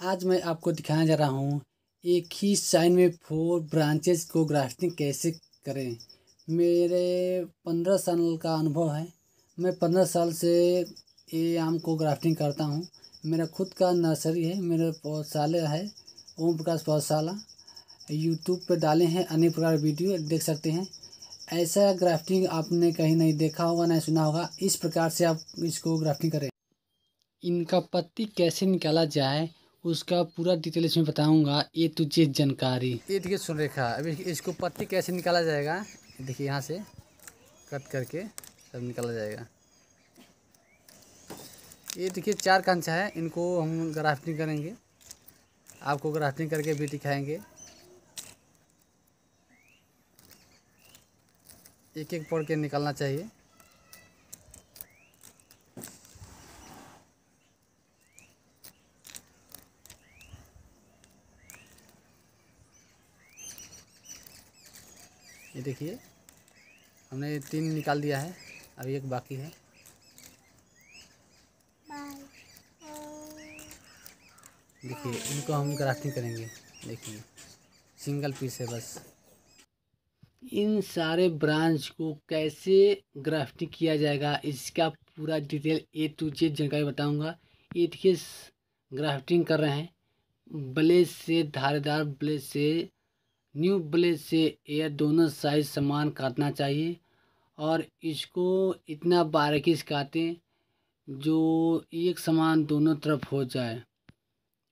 आज मैं आपको दिखाने जा रहा हूँ, एक ही साइन में फोर ब्रांचेस को ग्राफ्टिंग कैसे करें। मेरे पंद्रह साल का अनुभव है। मैं पंद्रह साल से ये आम को ग्राफ्टिंग करता हूँ। मेरा खुद का नर्सरी है, मेरे पौधशाले है, ओम प्रकाश पौधशाला। यूट्यूब पर डाले हैं अनेक प्रकार वीडियो देख सकते हैं। ऐसा ग्राफ्टिंग आपने कहीं नहीं देखा होगा, नहीं सुना होगा। इस प्रकार से आप इसको ग्राफ्टिंग करें। इनका पत्ती कैसे निकाला जाए उसका पूरा डिटेल इसमें बताऊँगा। ये तुझे जानकारी। ये देखिए सुन रेखा अभी इसको पत्ती कैसे निकाला जाएगा? देखिए यहाँ से कट करके सब निकाला जाएगा। ये देखिए चार कंचा है, इनको हम ग्राफ्टिंग करेंगे। आपको ग्राफ्टिंग करके भी दिखाएँगे। एक एक पढ़ के निकालना चाहिए। ये देखिए, हमने तीन निकाल दिया है, अभी एक बाकी है। देखिए, इनको हम ग्राफ्टिंग करेंगे, देखिए सिंगल पीस है बस। इन सारे ब्रांच को कैसे ग्राफ्टिंग किया जाएगा, इसका पूरा डिटेल ए टू जेड जानकारी बताऊँगा। ये देखिए ग्राफ्टिंग कर रहे हैं ब्लेड से, धारेदार ब्लेड से न्यू ब्लेड से यह दोनों साइज़ समान काटना चाहिए। और इसको इतना बारीकी से काटें जो एक समान दोनों तरफ़ हो जाए।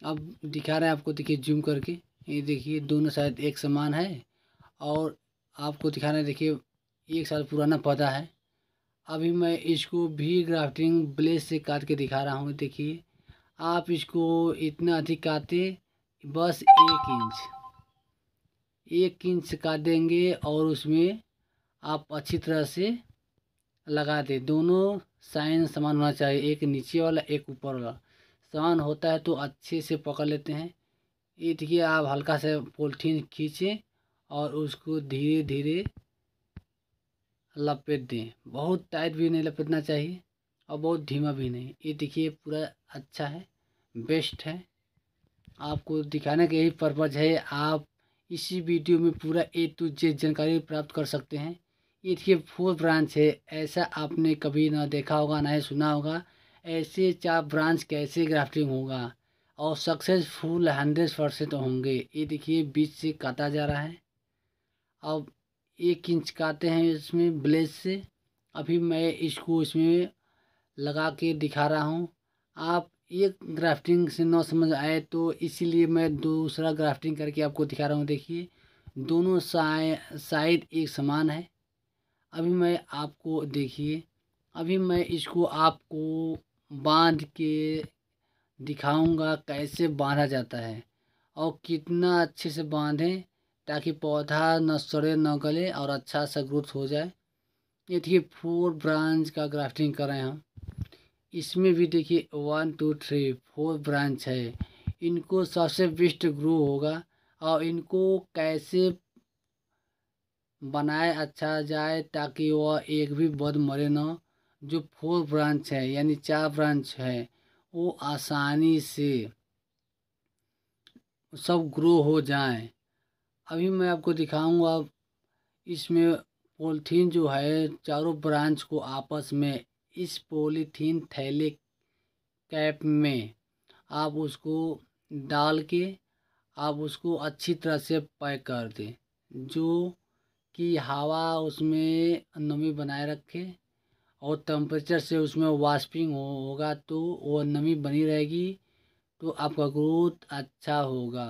अब दिखा रहे हैं आपको, देखिए जूम करके। ये देखिए, दोनों साइड एक समान है। और आपको दिखा रहे हैं, देखिए, एक साल पुराना पौधा है। अभी मैं इसको भी ग्राफ्टिंग ब्लेड से काट के दिखा रहा हूँ। देखिए, आप इसको इतना अधिक काटे, बस एक इंच। एक इंच का देंगे और उसमें आप अच्छी तरह से लगा दें। दोनों साइन समान होना चाहिए, एक नीचे वाला, एक ऊपर वाला। समान होता है तो अच्छे से पकड़ लेते हैं। ये देखिए, आप हल्का से पोल्थीन खींचें और उसको धीरे धीरे लपेट दें। बहुत टाइट भी नहीं लपेटना चाहिए और बहुत धीमा भी नहीं। ये देखिए, पूरा अच्छा है, बेस्ट है। आपको दिखाने का यही पर्पज़ है, आप इसी वीडियो में पूरा ए टू जेड जानकारी प्राप्त कर सकते हैं। देखिए फोर ब्रांच है। ऐसा आपने कभी ना देखा होगा, ना ही सुना होगा। ऐसे चार ब्रांच कैसे ग्राफ्टिंग होगा? और सक्सेसफुल हंड्रेड परसेंट होंगे। ये देखिए, बीच से काटा जा रहा है। अब एक इंच काटे हैं इसमें ब्लेड से। अभी मैं इसको इसमें लगा के दिखा रहा हूँ। आप एक ग्राफ्टिंग से न समझ आए तो इसीलिए मैं दूसरा ग्राफ्टिंग करके आपको दिखा रहा हूँ। देखिए, दोनों साइड एक समान है। अभी मैं आपको, देखिए, अभी मैं इसको आपको बाँध के दिखाऊँगा कैसे बांधा जाता है और कितना अच्छे से बांधें ताकि पौधा न सड़े, न गले और अच्छा सा ग्रोथ हो जाए। ये देखिए फोर ब्रांच का ग्राफ्टिंग कर रहे हैं हम। इसमें भी देखिए one two three four branch है। इनको सबसे बेस्ट ग्रो होगा और इनको कैसे बनाए अच्छा जाए ताकि वह एक भी बद मरे ना। जो फोर ब्रांच है, यानी चार ब्रांच है, वो आसानी से सब ग्रो हो जाए। अभी मैं आपको दिखाऊँगा, इसमें पोलथीन जो है, चारों ब्रांच को आपस में इस पॉलीथीन थैले कैप में आप उसको डाल के आप उसको अच्छी तरह से पैक कर दें, जो कि हवा उसमें नमी बनाए रखे और टेम्परेचर से उसमें वास्पिंग होगा तो वो नमी बनी रहेगी तो आपका ग्रोथ अच्छा होगा।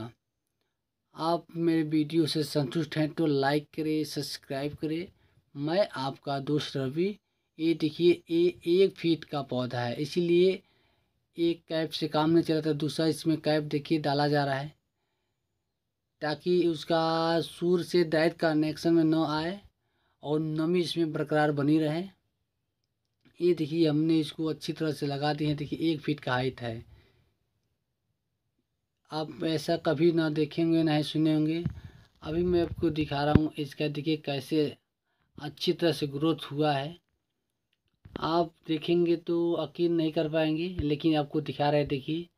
आप मेरे वीडियो से संतुष्ट हैं तो लाइक करें सब्सक्राइब करें। मैं आपका दोस्त रवि ये देखिए ये एक फीट का पौधा है। इसीलिए एक कैप से काम नहीं चला था, दूसरा इसमें कैप देखिए डाला जा रहा है, ताकि उसका सूर से डायरेक्ट कनेक्शन में न आए और नमी इसमें बरकरार बनी रहे। ये देखिए, हमने इसको अच्छी तरह से लगा दी है। देखिए, एक फीट का हाइट है। आप ऐसा कभी ना देखेंगे, ना ही सुने होंगे। अभी मैं आपको दिखा रहा हूँ, इसका देखिए कैसे अच्छी तरह से ग्रोथ हुआ है। आप देखेंगे तो यकीन नहीं कर पाएँगे, लेकिन आपको दिखा रहे देखिए।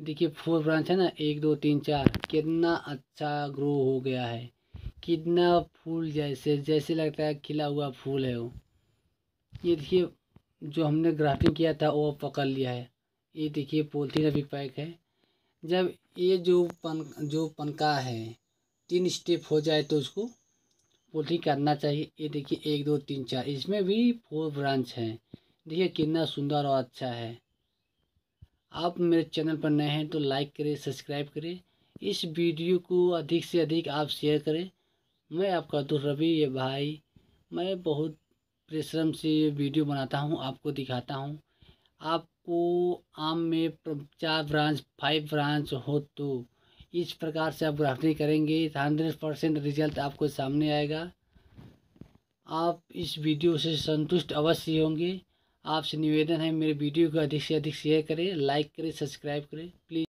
देखिए फोर ब्रांच है ना, एक, दो, तीन, चार। कितना अच्छा ग्रो हो गया है। कितना फूल जैसे जैसे लगता है खिला हुआ फूल है वो। ये देखिए, जो हमने ग्राफ्टिंग किया था, वो पकड़ लिया है। ये देखिए पोलथीन अभी पैक है। जब ये जो पन, जो पनका है, तीन स्टेप हो जाए तो उसको पोल्ट्री करना चाहिए। ये देखिए, एक, दो, तीन, चार। इसमें भी फोर ब्रांच हैं। देखिए, कितना सुंदर और अच्छा है। आप मेरे चैनल पर नए हैं तो लाइक करें सब्सक्राइब करें। इस वीडियो को अधिक से अधिक आप शेयर करें। मैं आपका दोस्त रवि, ये भाई, मैं बहुत परिश्रम से ये वीडियो बनाता हूँ, आपको दिखाता हूँ। आपको आम में चार ब्रांच फाइव ब्रांच हो तो इस प्रकार से आप ग्राफ्टिंग करेंगे। हंड्रेड परसेंट रिज़ल्ट आपको सामने आएगा। आप इस वीडियो से संतुष्ट अवश्य होंगे। आपसे निवेदन है, मेरे वीडियो को अधिक से अधिक शेयर करें लाइक करें सब्सक्राइब करें। प्लीज़